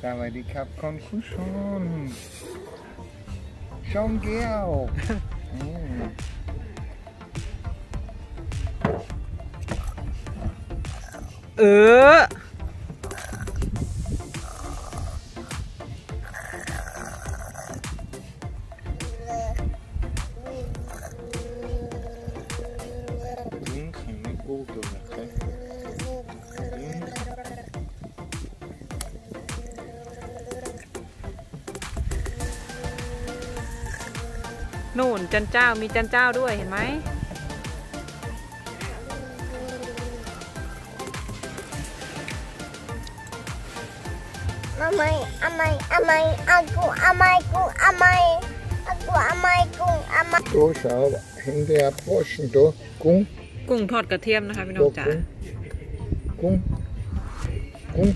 Sawadee die Konkushon. Schon Geao. Oh. Äh. Links und oben. นู่นจันเจ้ามีจันเจ้าด้วยเห็นไหม Amai, amai, amai, aku amai, ku amai, aku amai, ku amai. ตัวสาวเห็นแต่พ่อชินตัวกุ้งกุ้งทอดกระเทียมนะคะพี่น้ตัอวงจ๋ากุ้งกุ้ง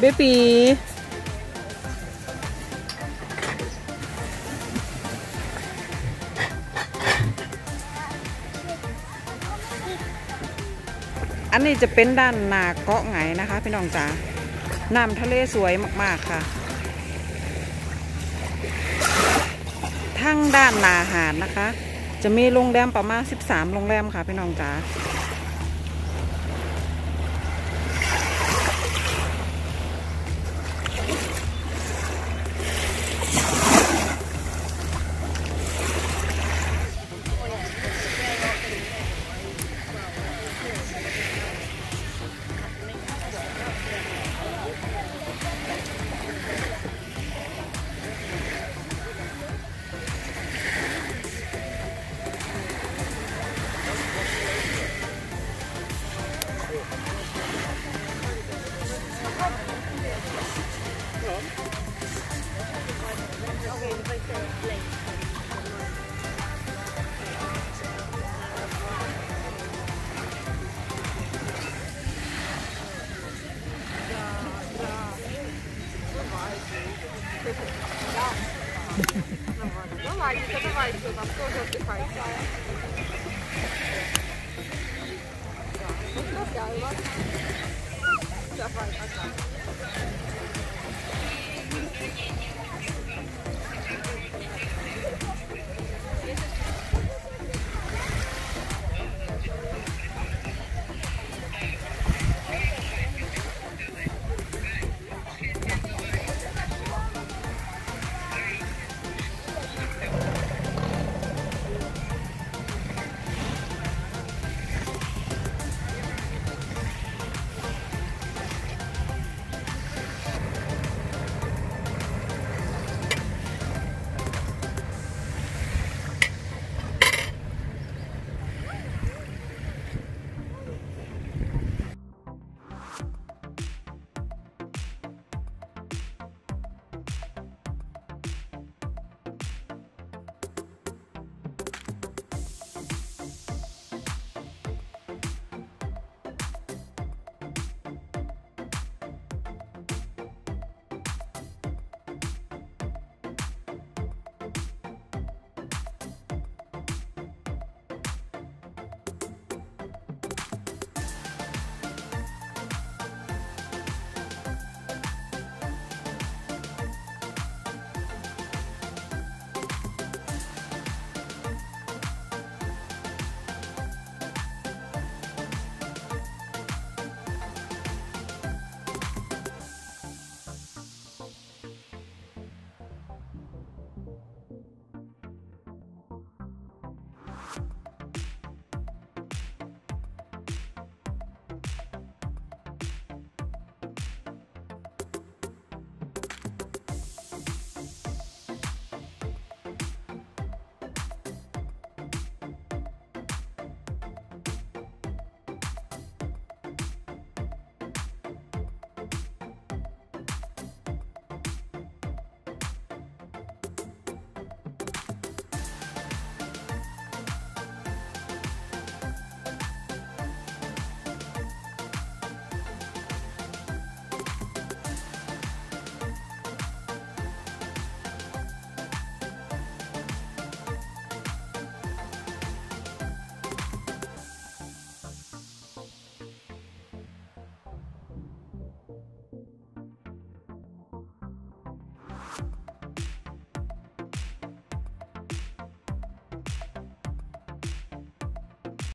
เบปีอันนี้จะเป็นด้านหนาเกาะไงนะคะ พี่น้องจ๋าน้ำทะเลสวยมาก ๆ ค่ะ ทั้งด้านนาหารนะคะ จะมีโรงแรมประมาณ 13 โรงแรมค่ะพี่น้องจ๋า Ну ладно, давай все там тоже отдыхай. Поздравляю вас. Давай, пока.